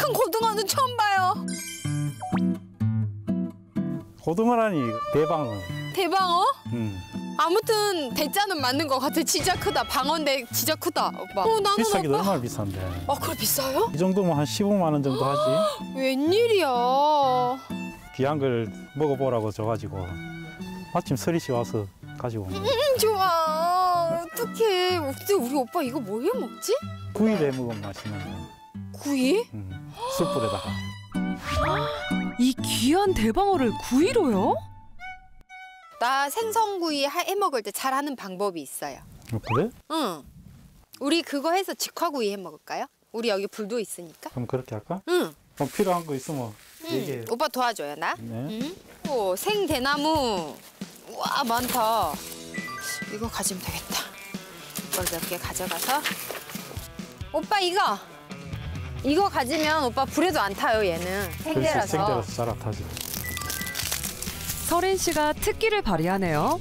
큰 고등어는 처음 봐요. 고등어라니 대방어. 대방어? 음. 아무튼 대자는 맞는 것 같아. 진짜 크다. 방어인데 진짜 크다, 오빠. 어, 나는 비싸기도 오빠. 얼마나 비싼데. 아, 그래 비싸요? 이 정도면 한 15만 원 정도 하지. 웬일이야. 귀한 걸 먹어보라고 줘가지고 마침 서리 씨 와서 가지고 거야. 음, 좋아. 어떡해. 근데 우리 오빠 이거 뭐 해 먹지? 구이를 해 먹으면 맛있는 거. 구이? 음. 숯불에다가. 이 귀한 대방어를 구이로요? 나 생선구이 하- 해 먹을 때 잘하는 방법이 있어요. 어, 그래? 응. 우리 그거 해서 직화구이 해 먹을까요? 우리 여기 불도 있으니까. 그럼 그렇게 할까? 응. 그럼 필요한 거 있으면 응. 얘기해. 오빠 도와줘요, 나. 네. 응. 오, 생대나무. 와, 많다. 이거 가지면 되겠다. 이걸 몇 개 가져가서. 오빠 이거. 이거 가지면 오빠 불에도 안 타요, 얘는. 생대라서. 생대라서 잘 안 타지. 서린 씨가 특기를 발휘하네요.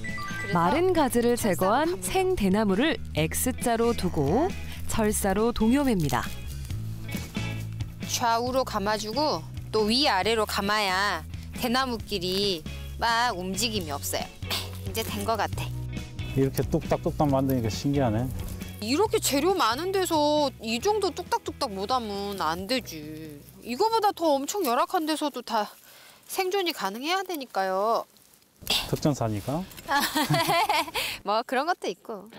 마른 가지를 제거한 가물어. 생대나무를 X자로 두고 철사로 동여맵니다. 좌우로 감아주고 또 위아래로 감아야 대나무끼리 막 움직임이 없어요. 이제 된 것 같아. 이렇게 뚝딱뚝딱 만드니까 신기하네. 이렇게 재료 많은 데서 이 정도 뚝딱뚝딱 못 하면 안 되지. 이거보다 더 엄청 열악한 데서도 다 생존이 가능해야 되니까요. 특전사니까. 뭐 그런 것도 있고.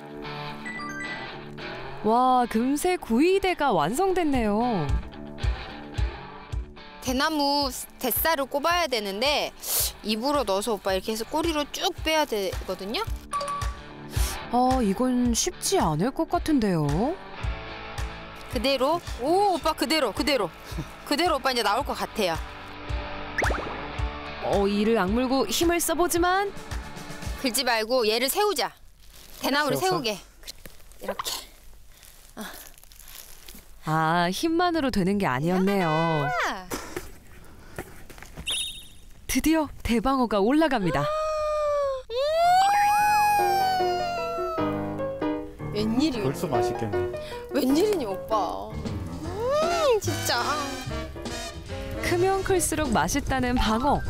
와, 금세 구이대가 완성됐네요. 대나무 대살을 꼽아야 되는데 입으로 넣어서 오빠 이렇게 해서 꼬리로 쭉 빼야 되거든요. 아, 이건 쉽지 않을 것 같은데요. 그대로 오 오빠 그대로 그대로 그대로 오빠 이제 나올 것 같아요. 어, 이를 악물고 힘을 써보지만 긁지 말고 얘를 세우자. 대나무를 세워서? 세우게. 이렇게. 아, 힘만으로 되는 게 아니었네요. 아, 드디어 대방어가 올라갑니다. 웬일이요? 벌써 맛있겠네. 웬일이니 오빠. 음 진짜. 크면 클수록 맛있다는 방어.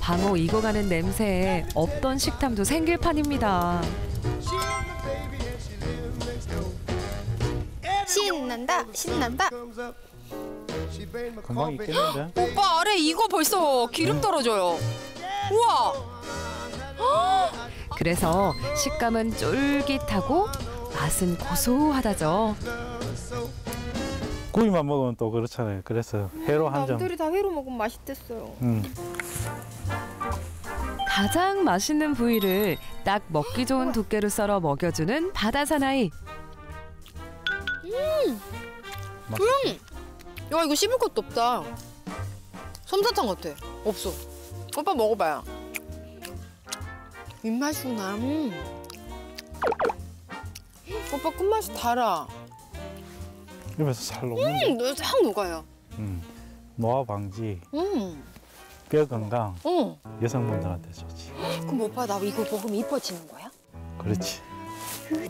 방어 익어가는 냄새에 없던 식탐도 생길 판입니다. 신난다 신난다. 금방 익겠는데? 오빠 아래 이거 벌써 기름 떨어져요. 우와. 그래서 식감은 쫄깃하고 맛은 고소하다죠. 구이만 먹으면 또 그렇잖아요. 그래서 회로 한 점. 남들이 다 회로 먹으면 맛있댔어요. 음. 가장 맛있는 부위를 딱 먹기 좋은 두께로 썰어 먹여주는 바다 사나이. 야 이거 씹을 것도 없다. 솜사탕 같아. 없어. 오빠 먹어봐요. 입맛이구나. 음. 오빠 끝맛이 달아. 입에서 잘 녹는데. 음, 너- 확 녹아요. 음. 노화 방지, 음, 뼈 건강, 어. 여성분들한테 좋지. 그럼 오빠 나 이거 먹으면 이뻐지는 거야? 그렇지.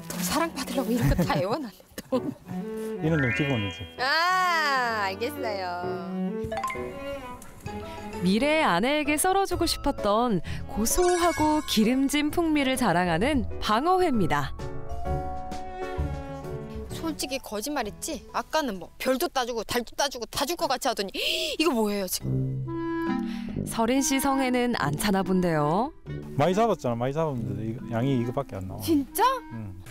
더 사랑 받으려고 이런 거 다 애원하네. 이런 건 기본이지. 아, 알겠어요. 미래의 아내에게 썰어주고 싶었던 고소하고 기름진 풍미를 자랑하는 방어회입니다. 솔직히 거짓말했지? 아까는 뭐 별도 따주고 달도 따주고 다 줄 것 같이 하더니 이거 뭐예요 지금? 서린 씨 성에는 안 차나 본데요. 많이 잡았잖아. 많이 잡았는데 이거- 양이 이거밖에 안 나와. 진짜? 음.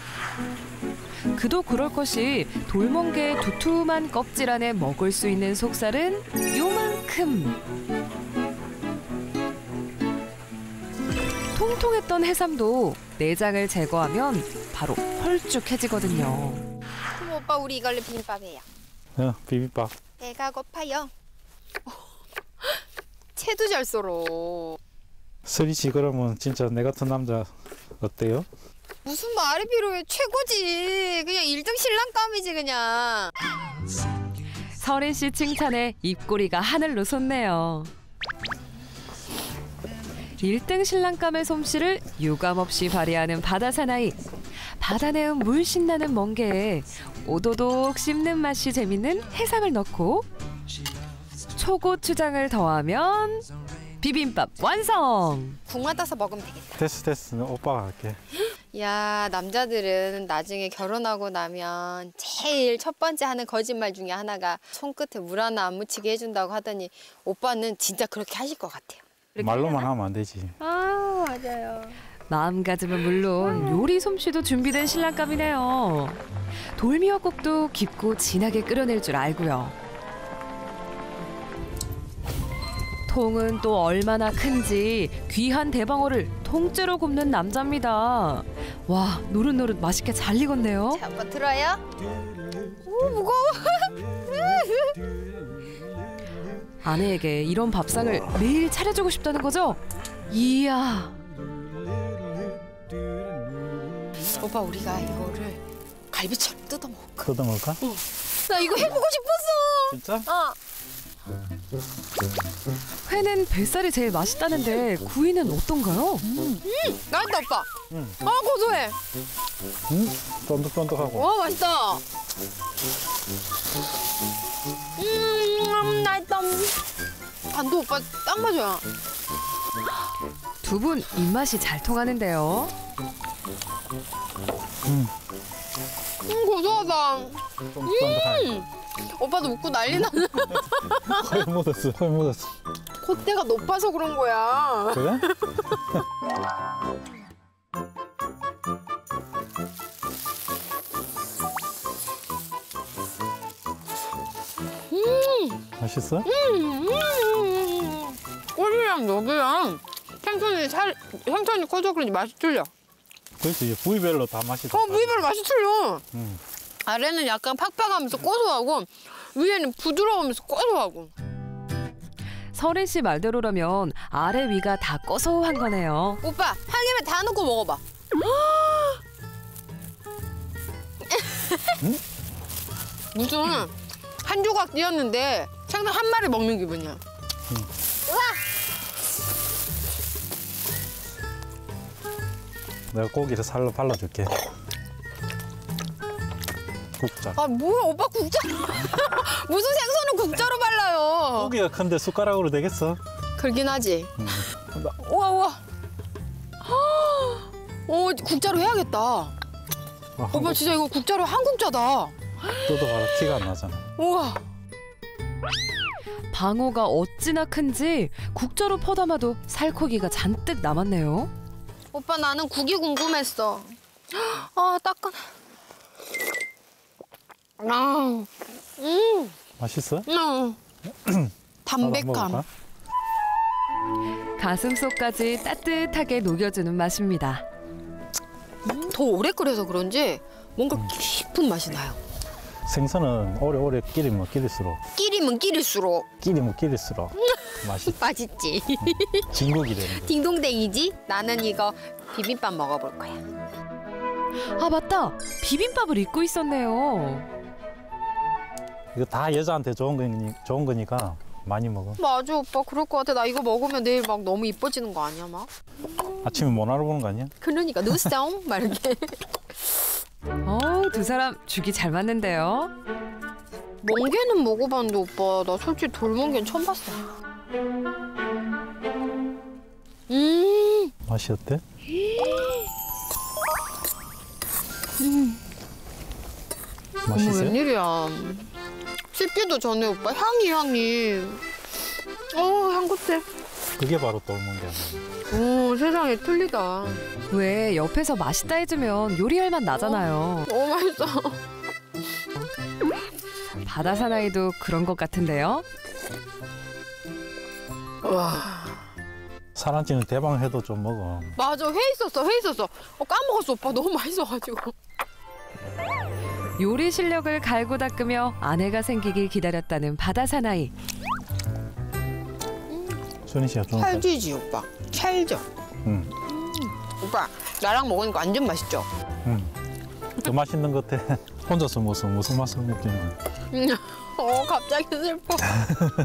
그도 그럴 것이 돌멍게 두툼한 껍질 안에 먹을 수 있는 속살은 요만큼. 통통했던 해삼도 내장을 제거하면 바로 헐쭉해지거든요. 오빠 우리 이걸로 비빔밥이에요. 어, 비빔밥. 배가 고파요. 채도 잘 썰어. 서리 씨 그러면 진짜 내 같은 남자 어때요? 무슨 말이 필요해? 최고지. 그냥 일등 신랑감이지 그냥. 서린 씨 칭찬에 입꼬리가 하늘로 솟네요. 1등 신랑감의 솜씨를 유감없이 발휘하는 바다 사나이. 바다 내음 물씬 나는 멍게에 오도독 씹는 맛이 재밌는 해삼을 넣고 초고추장을 더하면 비빔밥 완성. 국만 따서 먹으면 되겠다. 됐어 됐어 오빠가 할게 야 남자들은 나중에 결혼하고 나면 제일 첫 번째 하는 거짓말 중에 하나가 손끝에 물 하나 안 묻히게 해준다고 하더니 오빠는 진짜 그렇게 하실 것 같아요. 말로만 하면 안 되지 아 맞아요. 마음가짐은 물론 요리 솜씨도 준비된 신랑감이네요. 돌미역국도 깊고 진하게 끓여낼 줄 알고요. 통은 또 얼마나 큰지 귀한 대방어를 통째로 굽는 남자입니다. 와 노릇노릇 맛있게 잘 익었네요. 자 오빠 들어요? 오 무거워. 아내에게 이런 밥상을 매일 차려주고 싶다는 거죠? 이야 오빠 우리가 이거를 갈비처럼 뜯어 먹을까? 뜯어 먹을까? 나 이거 해보고 싶었어. 진짜? 어. 회는 뱃살이 제일 맛있다는데 구이는 어떤가요? 맛있다 오빠. 응. 아 고소해. 응? 쫀득쫀득하고 와 맛있다. 음 맛있다. 간도 오빠 딱 맞아요. 두 분 입맛이 잘 통하는데요. 음, 음 고소하다. 쫀득쫀득하고 오빠도 웃고 난리 나는. 코에 묻었어 코에 묻었어 콧대가 높아서 그런 거야. 그래? 맛있어? 음. 꿀이랑 여기랑 생선이 살 생선이 커서 그런지 맛이 틀려. 그렇지 부위별로 다 맛이 어 달라. 부위별 맛이 틀려. 음. 아래는 약간 팍팍하면서 고소하고 위에는 부드러우면서 고소하고. 서린 씨 말대로라면 아래 위가 다 고소한 거네요. 오빠 한 입에 다 넣고 먹어봐. 무슨 한 조각 띄었는데 생선 한 마리 먹는 기분이야. 내가 고기를 살로 발라줄게 국자 아 뭐야 오빠 국자 무슨 생선은 국자로 발라요. 고기가 큰데 숟가락으로 되겠어? 그러긴 하지. 음. 우와 우와. 오 국자로 해야겠다. 어, 오빠 한국 진짜 이거 국자로 한 국자다. 뜯어봐라 티가 안 나잖아 우와. 방어가 어찌나 큰지 국자로 퍼담아도 살코기가 잔뜩 남았네요. 오빠 나는 국이 궁금했어. 아 따끈. 아, 음, 맛있어? 음. 하나 담백함. 가슴속까지 따뜻하게 녹여주는 맛입니다. 더 오래 끓여서 그런지 뭔가 깊은 맛이 나요. 생선은 오래오래 끼리면 끼릴수록 끼리면 끼릴수록 끼리면 끼릴수록 맛이 맛있지. 진국이 되는 거야 딩동댕이지? 나는 이거 비빔밥 먹어볼 거야. 아 맞다 비빔밥을 잊고 있었네요. 이거 다 여자한테 좋은 거니, 좋은 거니까 많이 먹어 맞아 오빠 그럴 것 같아. 나 이거 먹으면 내일 막 너무 이뻐지는 거 아니야 막? 아침에 못 알아보는 거 아니야? 그러니까 누싸움 막 이렇게. 어두 사람 죽이 잘 맞는데요. 멍게는 먹어봤는데 오빠 나 솔직히 돌멍게는 처음 봤어. 음, 맛이 어때? 어머 맛있어요? 웬일이야. 씹기도 전에 오빠 향이 향이. 어 향긋해. 그게 바로 돌멍게 아니야 오 세상에 틀리다. 왜 옆에서 맛있다 해주면 요리할 맛 나잖아요. 너무 맛있어. 바다 사나이도 그런 것 같은데요. 와 사람찌는 대방 해도 좀 먹어 맞아 회 있었어 회 있었어. 어 까먹었어 오빠 너무 맛있어가지고. 요리 실력을 갈고 닦으며 아내가 생기길 기다렸다는 바다 사나이. 순희 씨가 거 찰지지 오빠. 찰져. 응. 오빠 나랑 먹으니까 완전 맛있죠. 응. 더 맛있는 것 같아 혼자서 무슨 무슨 맛을 거야 음, 어 갑자기 슬퍼.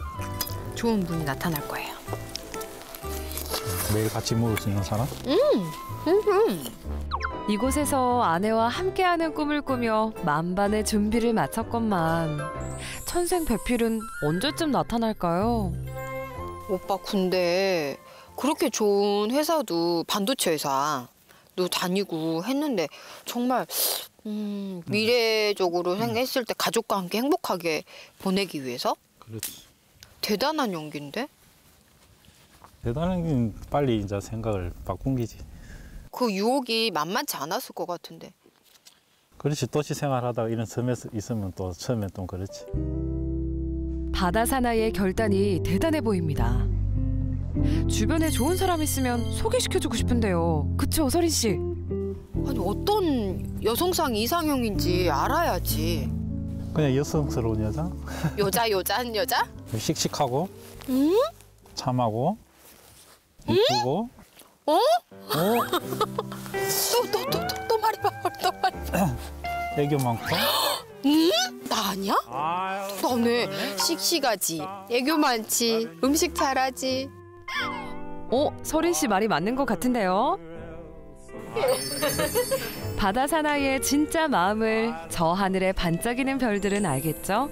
좋은 분이 나타날 거예요. 매일 같이 먹을 수 있는 사람? 음, 이곳에서 아내와 함께하는 꿈을 꾸며 만반의 준비를 마쳤건만 천생 배필은 언제쯤 나타날까요? 오빠 근데 그렇게 좋은 회사도 반도체 회사도 다니고 했는데 정말 음, 미래적으로 생각했을 때 가족과 함께 행복하게 보내기 위해서 그렇지. 대단한 용기인데 대단한 게 빨리 이제 생각을 바꾼 기지. 그 유혹이 만만치 않았을 것 같은데 그렇지 도시 생활하다가 이런 섬에 있으면 또 처음엔 좀 그렇지. 바다 사나이의 결단이 대단해 보입니다. 주변에 좋은 사람 있으면 소개시켜주고 싶은데요. 그쵸, 서린 씨? 아니 어떤 여성상 이상형인지 알아야지 그냥 여성스러운 여자, 여자 여자한 여자 씩씩하고, 응? 참하고, 이쁘고, 어? 어? 또또또또 말이 봐또 말이 애교 많고. 나 아니야? 아유. 너네 씩씩하지 애교 많지 음식 잘하지 어, 서린 씨 말이 맞는 것 같은데요. 바다 사나이의 진짜 마음을 저 하늘에 반짝이는 별들은 알겠죠?